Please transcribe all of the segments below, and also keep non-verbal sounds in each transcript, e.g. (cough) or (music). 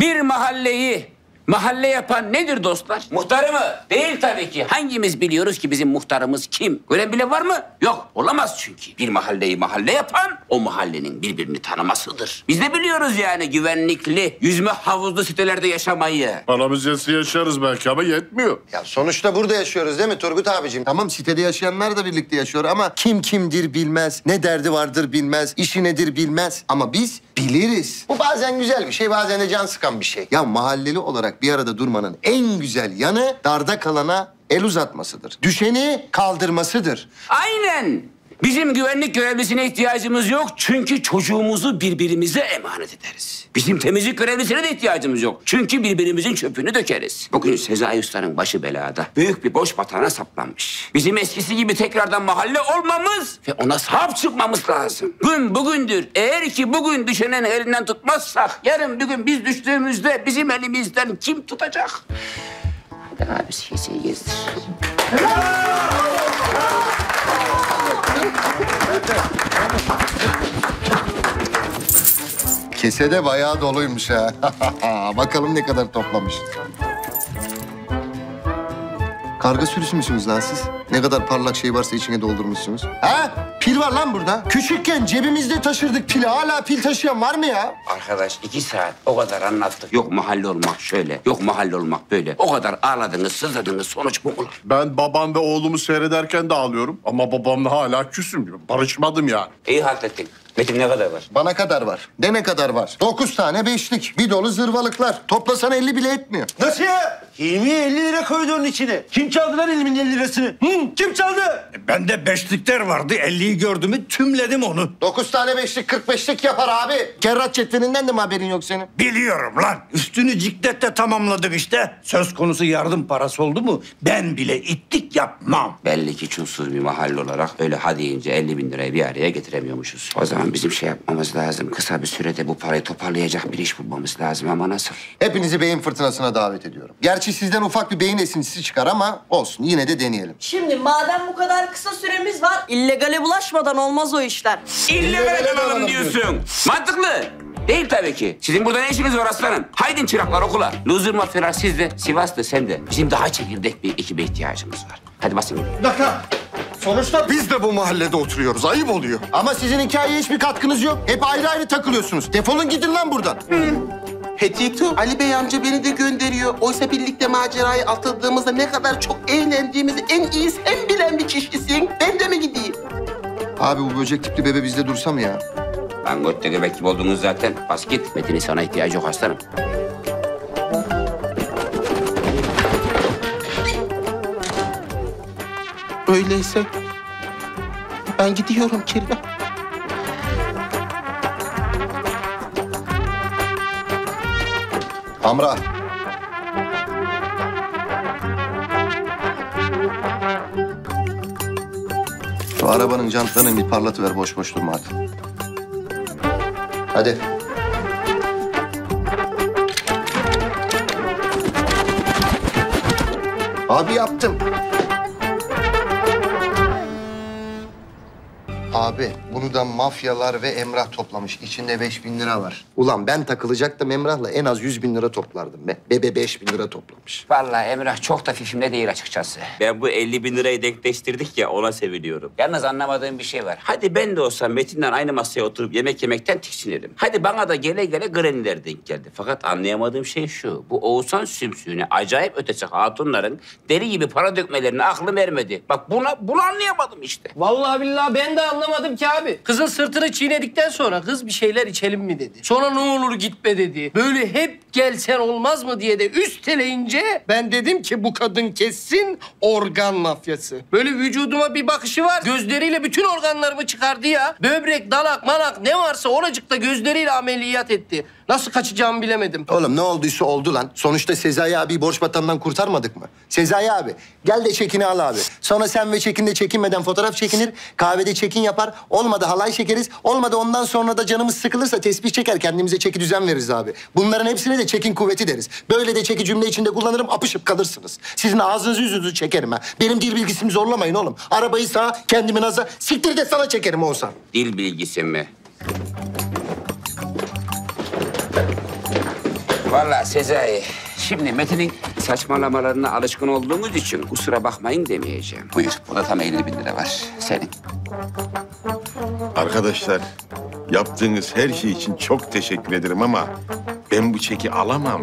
Bir mahalleyi mahalle yapan nedir dostlar? Muhtarı mı? Değil tabii ki. Hangimiz biliyoruz ki bizim muhtarımız kim? Gören bile var mı? Yok. Olamaz çünkü. Bir mahalleyi mahalle yapan o mahallenin birbirini tanımasıdır. Biz de biliyoruz yani güvenlikli, yüzme havuzlu sitelerde yaşamayı. Paramız yetse yaşarız belki ama yetmiyor. Ya sonuçta burada yaşıyoruz değil mi Turgut abicim? Tamam sitede yaşayanlar da birlikte yaşıyor ama kim kimdir bilmez, ne derdi vardır bilmez, işi nedir bilmez. Ama biz biliriz. Bu bazen güzel bir şey, bazen de can sıkan bir şey. Ya mahalleli olarak bir arada durmanın en güzel yanı darda kalana el uzatmasıdır. Düşeni kaldırmasıdır. Aynen. Bizim güvenlik görevlisine ihtiyacımız yok çünkü çocuğumuzu birbirimize emanet ederiz. Bizim temizlik görevlisine de ihtiyacımız yok. Çünkü birbirimizin çöpünü dökeriz. Bugün Sezai Usta'nın başı belada. Büyük bir boş batağına saplanmış. Bizim eskisi gibi tekrardan mahalle olmamız ve ona sahip çıkmamız lazım. Gün bugündür. Eğer ki bugün düşenin elinden tutmazsak yarın bir gün biz düştüğümüzde bizim elimizden kim tutacak? Hadi abi siyasiyi gezdir. Kesede bayağı doluymuş ha. (laughs) Bakalım ne kadar toplamış. Karga sürüsü müsünüz lan siz? Ne kadar parlak şey varsa içine doldurmuşsunuz. Ha? Pil var lan burada. Küçükken cebimizde taşırdık pili. Hala pil taşıyan var mı ya? Arkadaş iki saat o kadar anlattık. Yok mahalle olmak şöyle, yok mahalle olmak böyle. O kadar ağladınız, sızladınız. Sonuç bu lan? Ben babam ve oğlumu seyrederken de ağlıyorum. Ama babamla hala küsüm. Barışmadım yani. İyi halt ettin. Metin ne kadar var? Bana kadar var. De ne kadar var? Dokuz tane beşlik. Bir dolu zırvalıklar. Toplasan elli bile etmiyor. Nasıl ya? Hilmi 50 lira koydu onun içine. Kim çaldı lan Hilmi'nin 50 lirasını? Hı? Kim çaldı? Bende beşlikler vardı. 50'yi gördüm mü tümledim onu. Dokuz tane beşlik, kırk beşlik yapar abi. Kerrat cetveninden de mi haberin yok senin? Biliyorum lan. Üstünü cikletle tamamladık işte. Söz konusu yardım parası oldu mu ben bile ittik yapmam. Belli ki çulsuz bir mahalle olarak öyle ha deyince 50 bin lirayı bir araya getiremiyormuşuz. O zaman bizim şey yapmamız lazım. Kısa bir sürede bu parayı toparlayacak bir iş bulmamız lazım ama nasıl? Hepinizi beyin fırtınasına davet ediyorum. Gerçi sizden ufak bir beyin esintisi çıkar ama olsun. Yine de deneyelim. Şimdi madem bu kadar kısa süremiz var, illegale bulaşmadan olmaz o işler. İlle alalım diyorsun. Mantıklı. Değil tabii ki. Sizin burada ne işiniz var aslanım? Haydin çıraklar okula. Loser mafyalar siz de, Sivas'ta sen de. Bizim daha çekirdek bir ekibe ihtiyacımız var. Hadi basın gidin. Dakika. Sonuçta biz de bu mahallede oturuyoruz. Ayıp oluyor. Ama sizin hikayeye hiçbir katkınız yok. Hep ayrı ayrı takılıyorsunuz. Defolun gidin lan buradan. Petito, Ali Bey amca beni de gönderiyor. Oysa birlikte macerayı atıldığımızda ne kadar çok eğlendiğimizi en iyi sen bilen bir kişisin. Ben de mi gideyim? Abi bu böcek tipli bebe bizde dursa mı ya? Ben götte göbek gibi oldunuz zaten. Bas git. Metin'in sana ihtiyacı yok aslanım. Öyleyse ben gidiyorum kirve. Amra. Şu arabanın jantlarını bir parlatıver boş boş durma hadi. Hadi. Abi yaptım. Abi bunu da mafyalar ve Emrah toplamış. İçinde beş bin lira var. Ulan ben takılacaktım Emrah'la en az yüz bin lira toplardım be. Bebe beş bin lira toplamış. Vallahi Emrah çok da fifimde değil açıkçası. Ben bu 50 bin lirayı denkleştirdik ya ona seviniyorum. Yalnız anlamadığım bir şey var. Hadi ben de olsam Metin'le aynı masaya oturup yemek yemekten tiksinirim. Hadi bana da gele gele greniler denk geldi. Fakat anlayamadığım şey şu. Bu Oğuzhan sümsüğüne acayip ötesi hatunların deri gibi para dökmelerine aklım ermedi. Bak buna, bunu anlayamadım işte. Vallahi billahi ben de anlamadım ki abi. Kızın sırtını çiğnedikten sonra kız bir şeyler içelim mi dedi. Sonra ne olur gitme dedi. Böyle hep gelsen olmaz mı diye de üsteleyince ben dedim ki bu kadın kessin organ mafyası. Böyle vücuduma bir bakışı var. Gözleriyle bütün organlarımı çıkardı ya. Böbrek, dalak, malak ne varsa oracıkta gözleriyle ameliyat etti. Nasıl kaçacağımı bilemedim. Oğlum ne olduysa oldu lan. Sonuçta Sezai abi borç batağından kurtarmadık mı? Sezai abi gel de çekini al abi. Sonra sen ve Çekin de çekinmeden fotoğraf çekinir. Kahvede çekin yapar. Olmadı halay çekeriz. Olmadı ondan sonra da canımız sıkılırsa tesbih çeker kendimize çeki düzen veririz abi. Bunların hepsine de çekin kuvveti deriz. Böyle de çeki cümle içinde kullanırım apışıp kalırsınız. Sizin ağzınızı yüzünüzü çekerim ha. Benim dil bilgisimi zorlamayın oğlum. Arabayı sağa kendimi naza siktir de sana çekerim olsan. Dil bilgisi mi? Vallahi Sezai, şimdi Metin'in saçmalamalarına alışkın olduğumuz için kusura bakmayın demeyeceğim. Buyur, buna tam 50 bin lira var. Senin. Arkadaşlar yaptığınız her şey için çok teşekkür ederim ama ben bu çeki alamam.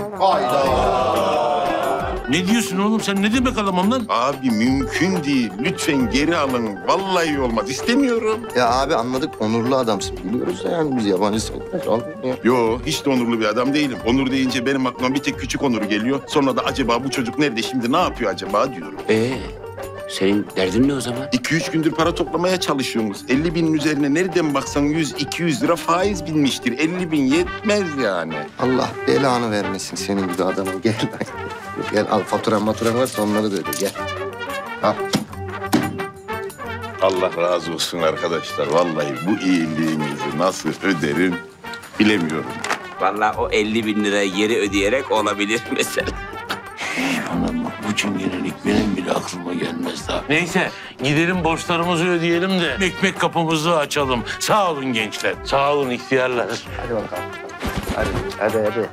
Ne diyorsun oğlum sen ne demek alamam lan? Abi mümkün değil. Lütfen geri alın. Vallahi olmaz. İstemiyorum. Ya abi anladık onurlu adamsın. Biliyoruz da yani biz yabancı sayılırız. Al ya. Yo hiç de onurlu bir adam değilim. Onur deyince benim aklıma bir tek küçük Onur geliyor. Sonra da acaba bu çocuk nerede şimdi ne yapıyor acaba diyorum. Ee, senin derdin ne o zaman? 2-3 gündür para toplamaya çalışıyorsunuz. 50 binin üzerine nereden baksan 100-200 lira faiz binmiştir. 50 bin yetmez yani. Allah belanı vermesin senin gibi adamın. Gel lan. Gel al faturan maturan varsa onları da öde gel. Al. Allah razı olsun arkadaşlar. Vallahi bu iyiliğinizi nasıl öderim bilemiyorum. Vallahi o 50 bin lirayı geri ödeyerek olabilir (laughs) mesela. Anam bak bu çingenelik benim bile aklıma gelmez daha. Neyse gidelim borçlarımızı ödeyelim de ekmek kapımızı açalım. Sağ olun gençler. Sağ olun ihtiyarlar. Hadi hadi hadi.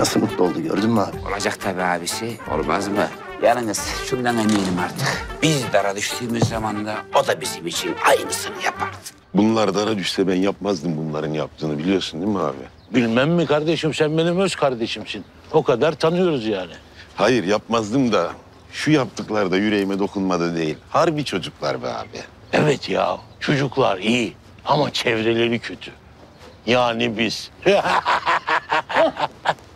Nasıl mutlu oldu gördün mü abi? Olacak tabii abisi. Olmaz mı? Yalnız şundan eminim artık. Biz dara düştüğümüz zaman da o da bizim için aynısını yapardı. Bunlar dara düşse ben yapmazdım bunların yaptığını biliyorsun değil mi abi? Bilmem mi kardeşim sen benim öz kardeşimsin. O kadar tanıyoruz yani. Hayır yapmazdım da şu yaptıklar da yüreğime dokunmadı değil. Harbi çocuklar be abi. Evet ya çocuklar iyi ama çevreleri kötü. Yani biz. (laughs)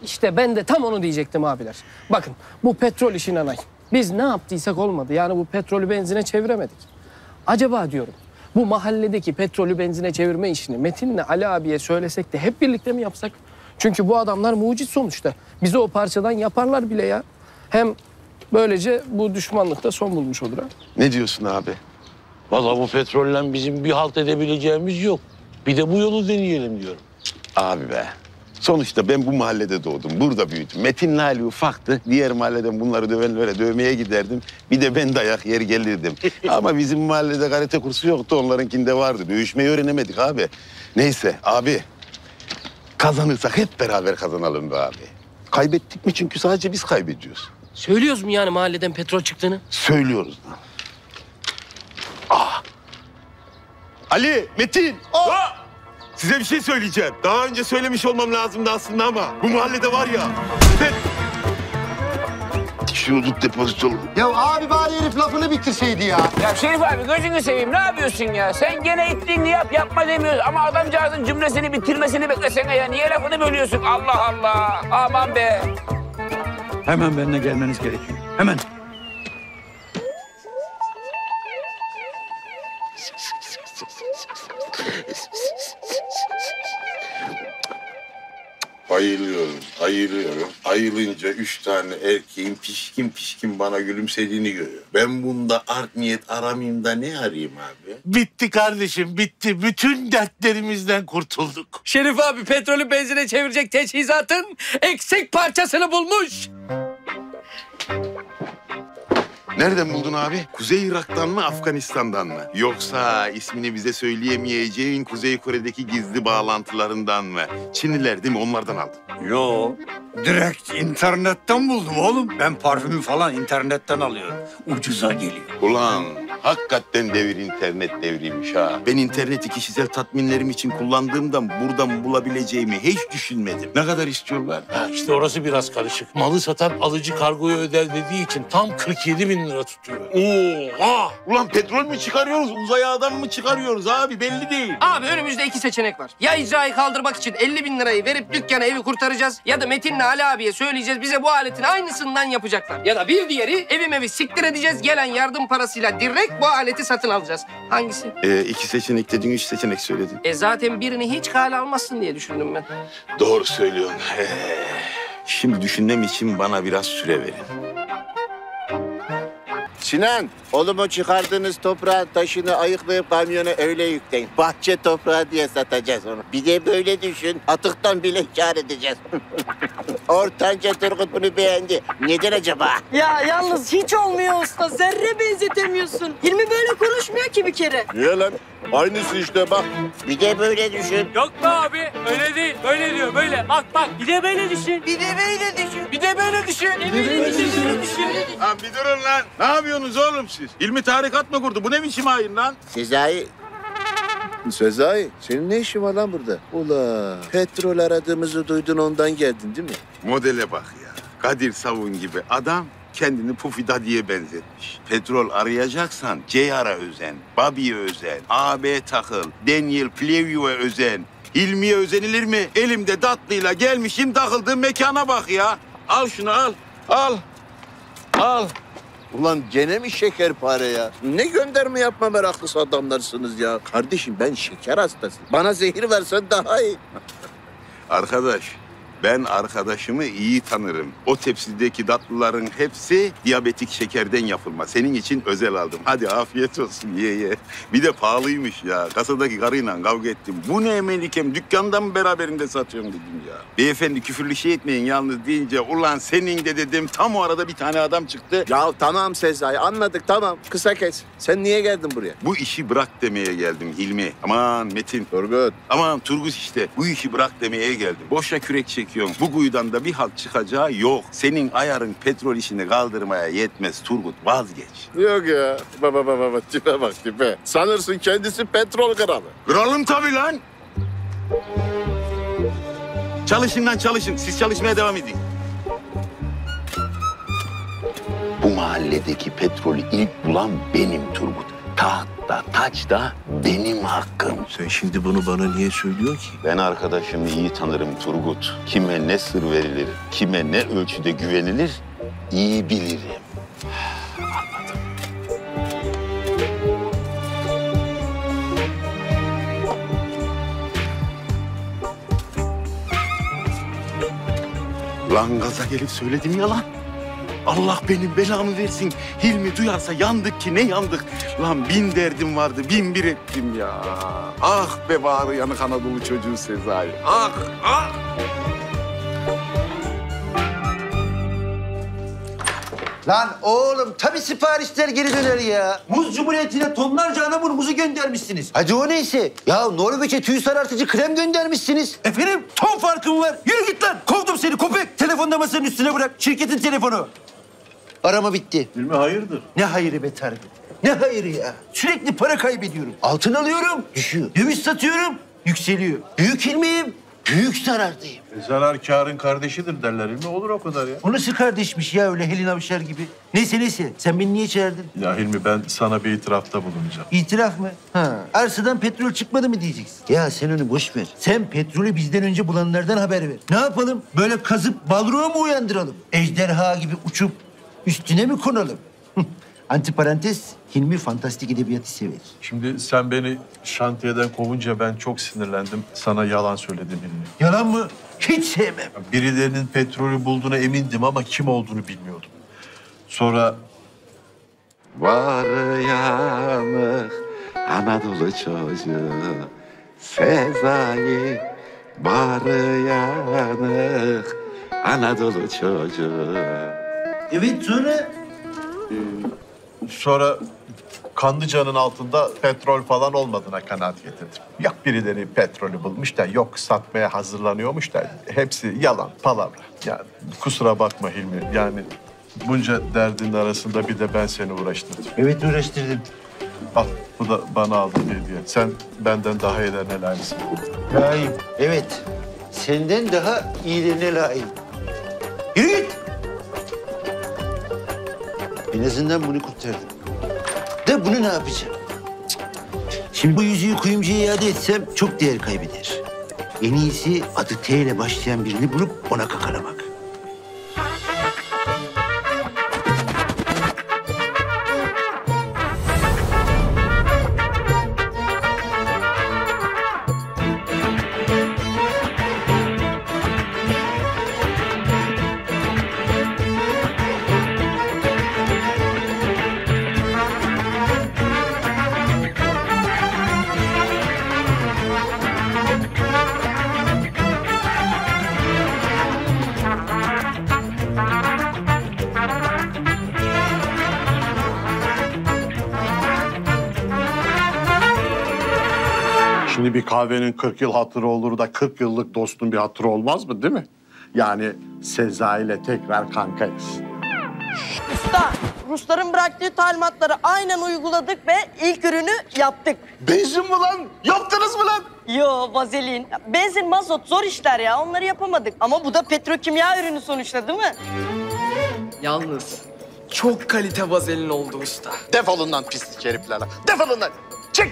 İşte ben de tam onu diyecektim abiler. Bakın bu petrol işi nanay. Biz ne yaptıysak olmadı. Yani bu petrolü benzine çeviremedik. Acaba diyorum bu mahalledeki petrolü benzine çevirme işini Metin'le Ali abiye söylesek de hep birlikte mi yapsak? Çünkü bu adamlar mucit sonuçta. Bizi o parçadan yaparlar bile ya. Hem böylece bu düşmanlık da son bulmuş olur ha. Ne diyorsun abi? Vallahi bu petrolle bizim bir halt edebileceğimiz yok. Bir de bu yolu deneyelim diyorum. Abi be. Sonuçta ben bu mahallede doğdum. Burada büyüdüm. Metin'le Ali ufaktı. Diğer mahalleden bunları dövenlere dövmeye giderdim. Bir de ben dayak yer gelirdim. (laughs) Ama bizim mahallede karate kursu yoktu. Onlarınkinde vardı. Dövüşmeyi öğrenemedik abi. Neyse abi. Kazanırsak hep beraber kazanalım be abi. Kaybettik mi? Çünkü sadece biz kaybediyoruz. Söylüyoruz mu yani mahalleden petrol çıktığını? Söylüyoruz lan. Ah. Ali, Metin. Size bir şey söyleyeceğim. Daha önce söylemiş olmam lazımdı aslında ama bu mahallede var ya. Ben... Şunu tut depozitolu. Ya abi bari herif lafını bitirseydi ya. Ya Şerif abi gözünü seveyim ne yapıyorsun ya? Sen gene ittiğini yap yapma demiyoruz ama adamcağızın cümlesini bitirmesini beklesene ya. Niye lafını bölüyorsun? Allah Allah. Aman be. Hemen benimle gelmeniz gerekiyor. Hemen. Ayılıyorum. Ayılınca üç tane erkeğin pişkin pişkin bana gülümsediğini görüyorum. Ben bunda art niyet aramayayım da ne arayayım abi? Bitti kardeşim bitti. Bütün dertlerimizden kurtulduk. Şerif abi petrolü benzine çevirecek teçhizatın eksik parçasını bulmuş. Nereden buldun abi? Kuzey Irak'tan mı, Afganistan'dan mı? Yoksa ismini bize söyleyemeyeceğin Kuzey Kore'deki gizli bağlantılarından mı? Çinliler değil mi? Onlardan aldın. Yo, direkt internetten buldum oğlum. Ben parfümü falan internetten alıyorum. Ucuza geliyor. Ulan hakikaten devir internet devriymiş ha. Ben interneti kişisel tatminlerim için kullandığımdan buradan bulabileceğimi hiç düşünmedim. Ne kadar istiyorlar? Ha, işte orası biraz karışık. Malı satan alıcı kargoyu öder dediği için tam 47 bin lira tutuyor. Oha! Ulan petrol mü çıkarıyoruz, uzaya adam mı çıkarıyoruz abi belli değil. Abi önümüzde iki seçenek var. Ya icrayı kaldırmak için 50 bin lirayı verip dükkana evi kurtaracağız ya da Metin'le Ali abiye söyleyeceğiz bize bu aletin aynısından yapacaklar. Ya da bir diğeri evim evi siktir edeceğiz gelen yardım parasıyla direkt bu aleti satın alacağız. Hangisi? Ee, iki seçenek dedin, üç seçenek söyledin. E zaten birini hiç kale almazsın diye düşündüm ben. Doğru söylüyorsun. Ee, şimdi düşünmem için bana biraz süre verin. Sinan, oğlum o çıkardığınız toprağın taşını ayıklayıp kamyona öyle yükleyin. Bahçe toprağı diye satacağız onu. Bir de böyle düşün, atıktan bile kar edeceğiz. (laughs) Ortanca Turgut bunu beğendi. Neden acaba? Ya yalnız hiç olmuyor usta. Zerre benzetemiyorsun. Hilmi böyle konuşmuyor ki bir kere. Niye lan? Aynısı işte bak. Bir de böyle düşün. Yok be abi öyle değil. Böyle diyor böyle. Bak bak bir de böyle düşün. Bir de böyle düşün. Bir de böyle düşün. Bir de böyle düşün. Lan bir durun lan. Ne yapıyorsunuz oğlum siz? İlmi tarikat mı kurdu? Bu ne biçim hain lan? Sezai. Sezai, senin ne işin var lan burada? Ula, petrol aradığımızı duydun ondan geldin değil mi? Modele bak ya. Kadir Savun gibi adam kendini Pufida diye benzetmiş. Petrol arayacaksan Ceyar'a özen, Bobby'ye özen, AB takıl, Daniel Plevio'ya özen. Hilmi'ye özenilir mi? Elimde tatlıyla gelmişim takıldığım mekana bak ya. Al şunu al. Al. Al. Ulan gene mi şekerpare ya? Ne gönderme yapma meraklısı adamlarsınız ya. Kardeşim ben şeker hastasıyım. Bana zehir versen daha iyi. Arkadaş, ben arkadaşımı iyi tanırım. O tepsideki tatlıların hepsi diyabetik şekerden yapılma. Senin için özel aldım. Hadi afiyet olsun ye ye. Bir de pahalıymış ya. Kasadaki karıyla kavga ettim. Bu ne Melikem? Dükkandan mı beraberinde satıyorsun dedim ya. Beyefendi küfürlü şey etmeyin yalnız deyince ulan senin de dedim. Tam o arada bir tane adam çıktı. Ya tamam Sezai anladık tamam. Kısa kes. Sen niye geldin buraya? Bu işi bırak demeye geldim Hilmi. Aman Metin. Turgut. Aman Turgut işte. Bu işi bırak demeye geldim. Boşa kürek çekiyorsun. Bu kuyudan da bir halt çıkacağı yok. Senin ayarın petrol işini kaldırmaya yetmez Turgut. Vazgeç. Yok ya. Baba baba baba tipe bak tipe. Sanırsın kendisi petrol kralı. Kralım tabii lan. Çalışın lan çalışın. Siz çalışmaya devam edin. Bu mahalledeki petrolü ilk bulan benim Turgut. Taht da taç da benim hakkım. Sen şimdi bunu bana niye söylüyorsun ki? Ben arkadaşımı iyi tanırım Turgut. Kime ne sır verilir, kime ne ölçüde güvenilir iyi bilirim. Anladım. Lan gaza gelip söyledim ya lan. Allah benim belamı versin. Hilmi duyarsa yandık ki ne yandık. Lan bin derdim vardı, bin bir ettim ya. Ah be bağrı yanık Anadolu çocuğu Sezai. Ah, ah. Lan oğlum tabii siparişler geri döner ya. Muz Cumhuriyeti'ne tonlarca anamur muzu göndermişsiniz. Hadi o neyse. Ya Norveç'e tüy sarartıcı krem göndermişsiniz. Efendim ton farkım var. Yürü git lan. Kovdum seni köpek. Telefonda masanın üstüne bırak. Şirketin telefonu. Arama bitti. Hilmi hayırdır? Ne hayırı be Tarık? Ne hayırı ya? Sürekli para kaybediyorum. Altın alıyorum, düşüyor. Döviz satıyorum, yükseliyor. Büyük ilmiyim, büyük zarardayım. E, zarar kârın kardeşidir derler Hilmi. Olur o kadar ya. O nasıl kardeşmiş ya öyle Helin Avşar gibi? Neyse neyse, sen beni niye çağırdın? Ya Hilmi ben sana bir itirafta bulunacağım. İtiraf mı? Ha. Arsadan petrol çıkmadı mı diyeceksin? Ya sen onu boş ver. Sen petrolü bizden önce bulanlardan haber ver. Ne yapalım? Böyle kazıp balruğa mı uyandıralım? Ejderha gibi uçup üstüne mi konalım? (laughs) Antiparantez, Hilmi fantastik edebiyatı sever. Şimdi sen beni şantiyeden kovunca ben çok sinirlendim. Sana yalan söyledim Hilmi. Yalan mı? Hiç sevmem. Birilerinin petrolü bulduğuna emindim ama kim olduğunu bilmiyordum. Sonra Var yanık Anadolu çocuğu Sezai Var yanık Anadolu çocuğu Evet sonra? sonra Kanlıca'nın altında petrol falan olmadığına kanaat getirdim. Yok birileri petrolü bulmuş da yok satmaya hazırlanıyormuş da hepsi yalan, palavra. Yani kusura bakma Hilmi. Yani bunca derdin arasında bir de ben seni uğraştırdım. Evet uğraştırdım. Al bu da bana aldığın hediye. Sen benden daha iyilerine layıksın. Layığım. Evet. Senden daha iyilerine layığım. Yürü git. En azından bunu kurtardım. De bunu ne yapacağım? Şimdi bu yüzüğü kuyumcuya iade etsem çok değer kaybeder. En iyisi adı T ile başlayan birini bulup ona kakalamak. Bir kahvenin 40 yıl hatırı olur da 40 yıllık dostun bir hatırı olmaz mı değil mi? Yani Sezai ile tekrar kankayız. Usta, Rusların bıraktığı talimatları aynen uyguladık ve ilk ürünü yaptık. Benzin mi lan? Yaptınız mı lan? Yo, vazelin. Benzin, mazot zor işler ya. Onları yapamadık. Ama bu da petrokimya ürünü sonuçta değil mi? Yalnız çok kalite vazelin oldu usta. Defolun lan pislik herifler. lan. Defolun lan. Çık.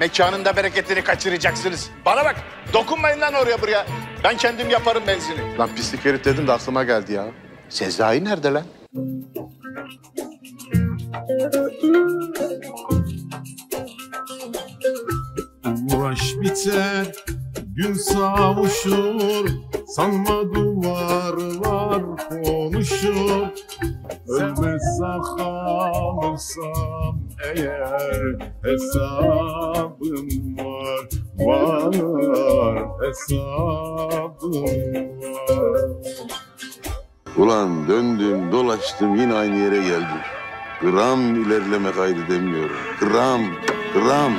Mekanın da bereketini kaçıracaksınız. Bana bak. Dokunmayın lan oraya buraya. Ben kendim yaparım benzini. Lan pislik herif dedim de aklıma geldi ya. Sezai nerede lan? Uğraş biter, gün savuşur, sanma duvarlar konuşur. Ölmezse kalırsam eğer hesabım var, var hesabım var. Ulan döndüm dolaştım yine aynı yere geldim. Gram ilerleme kaydedemiyorum. Gram, gram.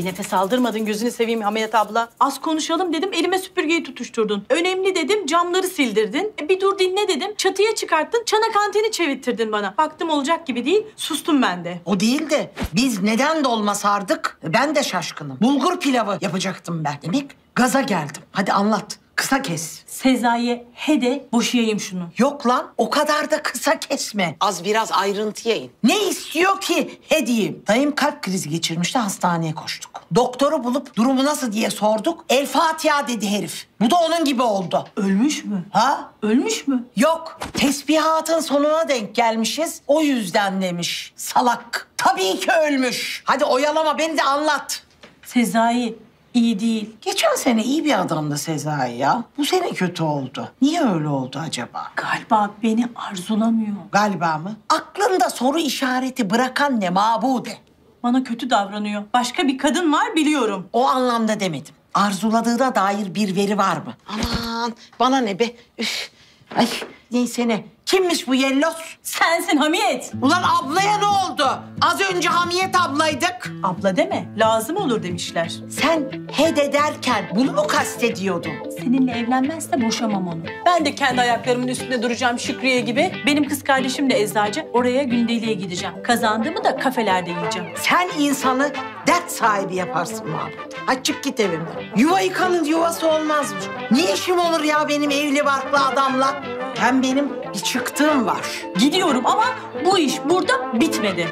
Bir nefes aldırmadın gözünü seveyim Hamiyet abla. Az konuşalım dedim elime süpürgeyi tutuşturdun. Önemli dedim camları sildirdin. E, bir dur dinle dedim çatıya çıkarttın çana kantini çevirttirdin bana. Baktım olacak gibi değil sustum ben de. O değil de biz neden dolma sardık? Ben de şaşkınım. Bulgur pilavı yapacaktım ben. Demek gaza geldim. Hadi anlat. Kısa kes. Sezai'ye hede boşayayım şunu. Yok lan o kadar da kısa kesme. Az biraz ayrıntıya in. Ne istiyor ki hediyem? Dayım kalp krizi geçirmişti hastaneye koştuk. Doktoru bulup durumu nasıl diye sorduk. El Fatiha dedi herif. Bu da onun gibi oldu. Ölmüş mü? Ha? Ölmüş mü? Yok. Tesbihatın sonuna denk gelmişiz. O yüzden demiş. Salak. Tabii ki ölmüş. Hadi oyalama beni de anlat. Sezai iyi değil. Geçen sene iyi bir adamdı Sezai ya. Bu sene kötü oldu. Niye öyle oldu acaba? Galiba beni arzulamıyor. Galiba mı? Aklında soru işareti bırakan ne mabude? Bana kötü davranıyor. Başka bir kadın var biliyorum. O anlamda demedim. Arzuladığına dair bir veri var mı? Aman bana ne be. Üf. Ay neyse ne. Kimmiş bu yellos? Sensin Hamiyet. Ulan ablaya ne oldu? Az önce Hamiyet ablaydık. Abla deme. Lazım olur demişler. Sen hede derken bunu mu kastediyordun? Seninle evlenmezse boşamam onu. Ben de kendi ayaklarımın üstünde duracağım Şükriye gibi. Benim kız kardeşim de eczacı. Oraya gündeliğe gideceğim. Kazandığımı da kafelerde yiyeceğim. Sen insanı dert sahibi yaparsın Mahmut. Çık git evimden. Yuva yıkanın yuvası olmazmış. Ne işim olur ya benim evli barklı adamla? Hem benim bir çıktığım var. Gidiyorum ama bu iş burada bitmedi.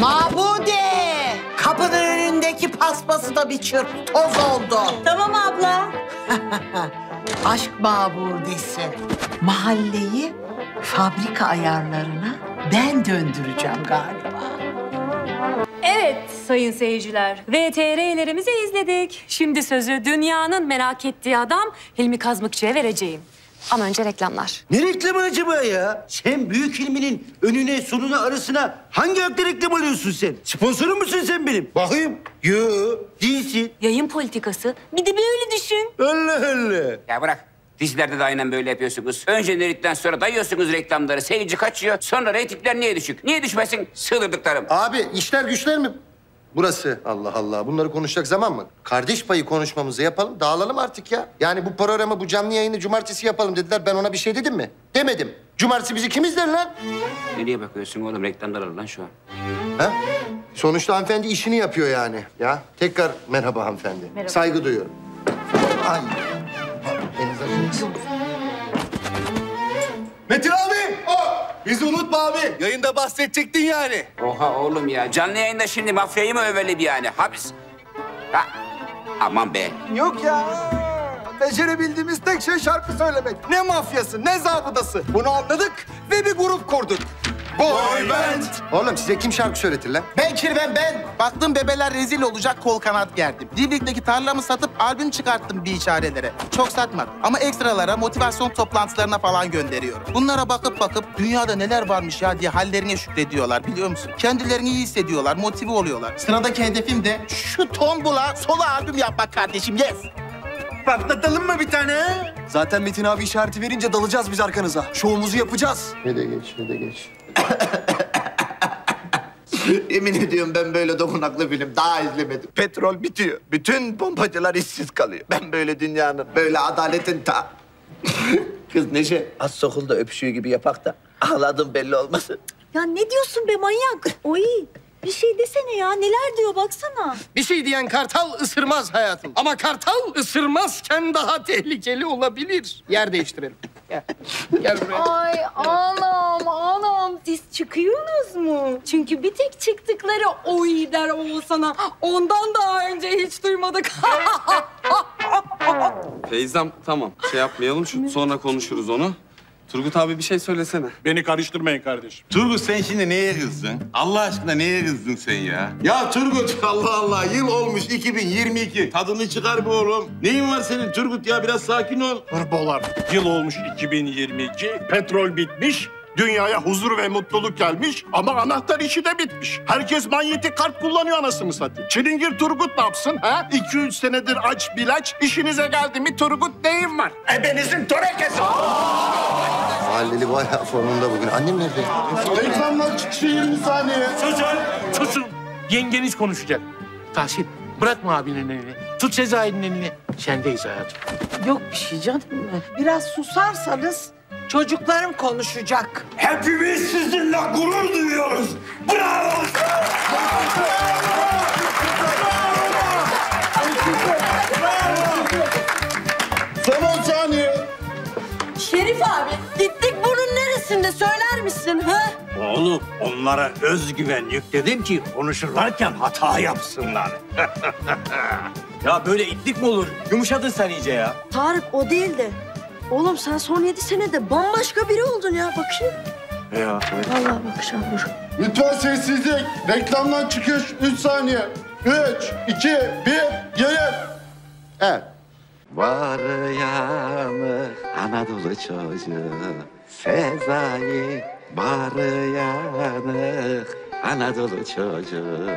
Mabude! Kapının önündeki paspası da bir çırp. Toz oldu. Tamam abla. (laughs) Aşk mabudesi. Mahalleyi fabrika ayarlarına ben döndüreceğim galiba. Evet sayın seyirciler, VTR'lerimizi izledik. Şimdi sözü dünyanın merak ettiği adam Hilmi Kazmıkçı'ya vereceğim. Ama önce reklamlar. Ne reklamı acaba ya? Sen büyük filminin önüne, sonuna, arasına hangi hakta reklam alıyorsun sen? Sponsorum musun sen benim? Bakayım. Yo, değilsin. Yayın politikası. Bir de böyle düşün. Allah Allah. Ya bırak. Dizilerde de aynen böyle yapıyorsunuz. Önce neritten sonra dayıyorsunuz reklamları. Seyirci kaçıyor. Sonra reytingler niye düşük? Niye düşmesin? Sığdırdıklarım. Abi işler güçler mi? Burası Allah Allah. Bunları konuşacak zaman mı? Kardeş payı konuşmamızı yapalım. Dağılalım artık ya. Yani bu programı, bu canlı yayını cumartesi yapalım dediler. Ben ona bir şey dedim mi? Demedim. Cumartesi bizi kim izler lan? Nereye bakıyorsun oğlum? Reklamlar lan şu an. Ha? Sonuçta hanımefendi işini yapıyor yani. Ya tekrar merhaba hanımefendi. Merhaba. Saygı duyuyorum. Ay. Elinize. Metin abi! Bizi unutma abi. Yayında bahsedecektin yani. Oha oğlum ya. Canlı yayında şimdi mafyayı mı övelim yani? Hapis. Ha. Aman be. Yok ya. Becerebildiğimiz tek şey şarkı söylemek. Ne mafyası, ne zabıdası. Bunu anladık ve bir grup kurduk. Boy Band. Oğlum size kim şarkı söyletir lan? Ben Kirven ben. Baktım bebeler rezil olacak kol kanat gerdim. Divrikteki tarlamı satıp albüm çıkarttım bir işarelere. Çok satmadım ama ekstralara motivasyon toplantılarına falan gönderiyorum. Bunlara bakıp bakıp dünyada neler varmış ya diye hallerine şükrediyorlar biliyor musun? Kendilerini iyi hissediyorlar, motive oluyorlar. Sıradaki hedefim de şu tombula solo albüm yapmak kardeşim yes. Patlatalım mı bir tane? Zaten Metin abi işareti verince dalacağız biz arkanıza. Şovumuzu yapacağız. Ne de geç, ne de geç. (laughs) Yemin ediyorum ben böyle dokunaklı film daha izlemedim. Petrol bitiyor. Bütün pompacılar işsiz kalıyor. Ben böyle dünyanın, böyle adaletin ta... (laughs) Kız Neşe, az sokulda öpüşüyor gibi yapak da ağladım belli olmasın. Ya ne diyorsun be manyak? Oy bir şey desene ya. Neler diyor baksana. Bir şey diyen kartal ısırmaz hayatım. Ama kartal ısırmazken daha tehlikeli olabilir. Yer değiştirelim. Gel. Gel buraya. Ay anam anam siz çıkıyorsunuz mu? Çünkü bir tek çıktıkları oy der Oğuzhan'a. Ondan daha önce hiç duymadık. Feyzam tamam şey yapmayalım şu sonra konuşuruz onu. Turgut abi bir şey söylesene. Beni karıştırmayın kardeşim. Turgut sen şimdi neye kızdın? Allah aşkına neye kızdın sen ya? Ya Turgut (laughs) Allah Allah yıl olmuş 2022. Tadını çıkar be oğlum. Neyin var senin Turgut ya biraz sakin ol. Hırbolar. Yıl olmuş 2022. Petrol bitmiş. Dünyaya huzur ve mutluluk gelmiş ama anahtar işi de bitmiş. Herkes manyetik kart kullanıyor anasını satayım. Çilingir Turgut ne yapsın ha? 2-3 senedir aç bilaç. İşinize geldi mi Turgut neyin var? Ebenizin törekesi. Mahalleli bayağı formunda bugün. Annem nerede? Reklamlar çıkışı 20 saniye. Susun, susun. Yengeniz konuşacak. Tahsin, bırakma abinin elini. Tut Sezai'nin elini. Sendeyiz hayatım. Yok bir şey canım. Biraz susarsanız çocuklarım konuşacak. Hepimiz sizinle gurur duyuyoruz. Bravo! Son neresinde söyler misin ha? Oğlum onlara özgüven yükledim ki konuşurlarken hata yapsınlar. (laughs) ya böyle itlik mi olur? Yumuşadın sen iyice ya. Tarık o değil de. Oğlum sen son yedi senede bambaşka biri oldun ya bakayım. Ya. Vallahi bakacağım dur. Lütfen sessizlik. Reklamdan çıkış 3 saniye. 3, 2, 1, gelin. Evet. Var yanı Anadolu çocuğu Sezai Var yanı Anadolu çocuğu